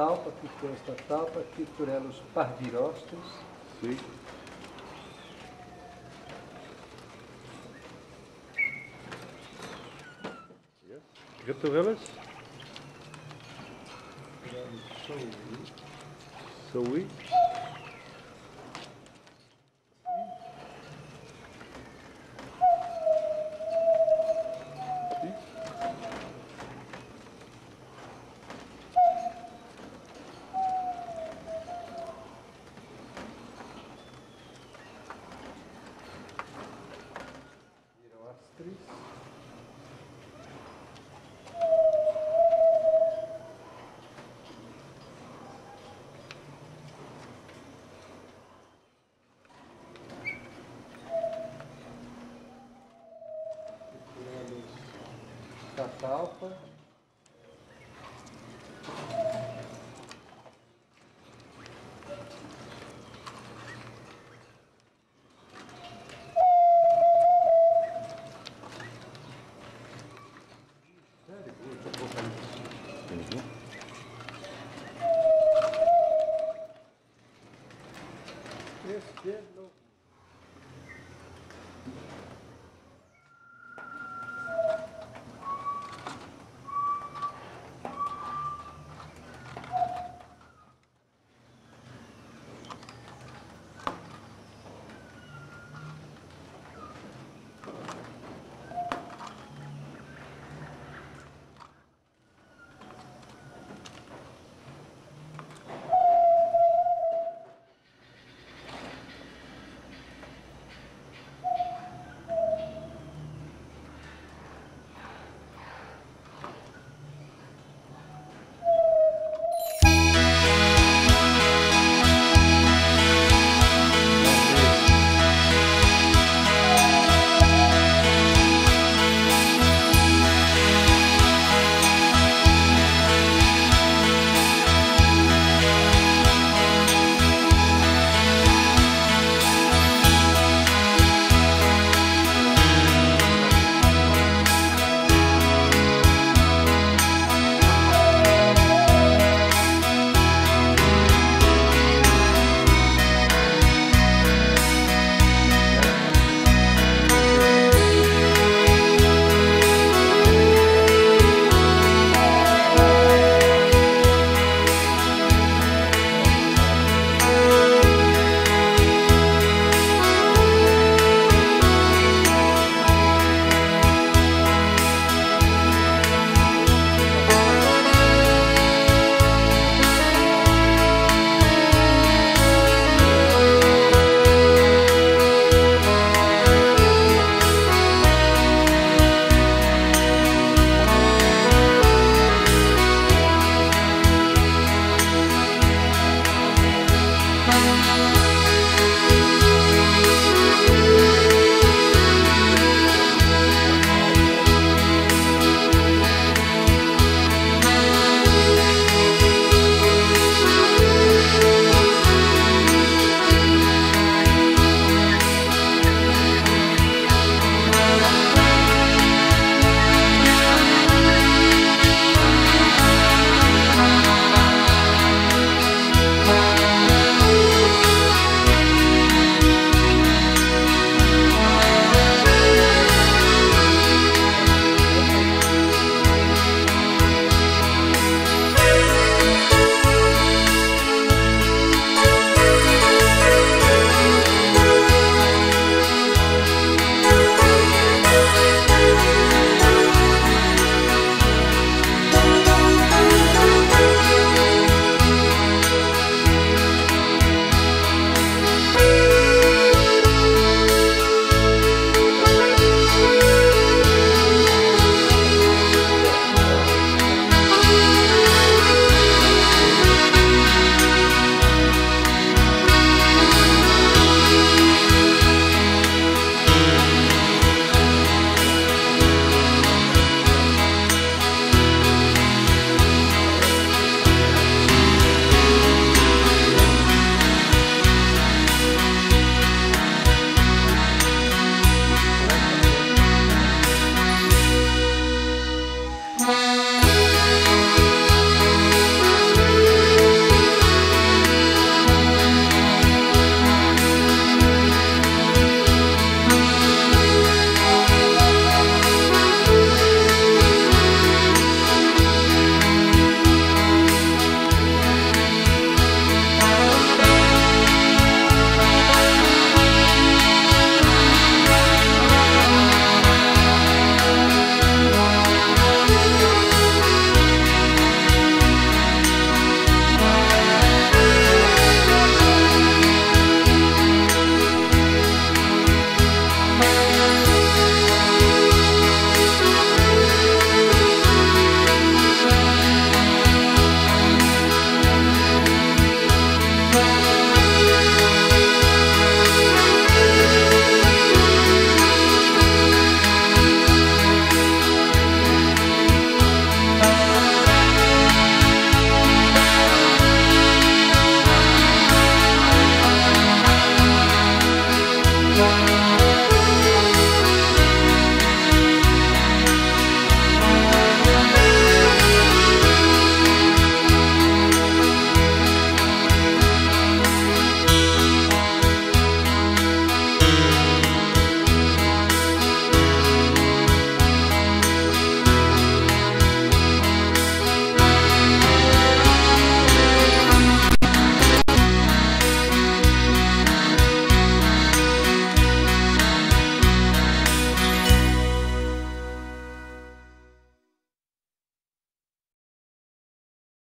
talpa, aqui por esta talpa, aqui por ela os parvirostes. Sim. Yes. Gotowelas? por Catalpa.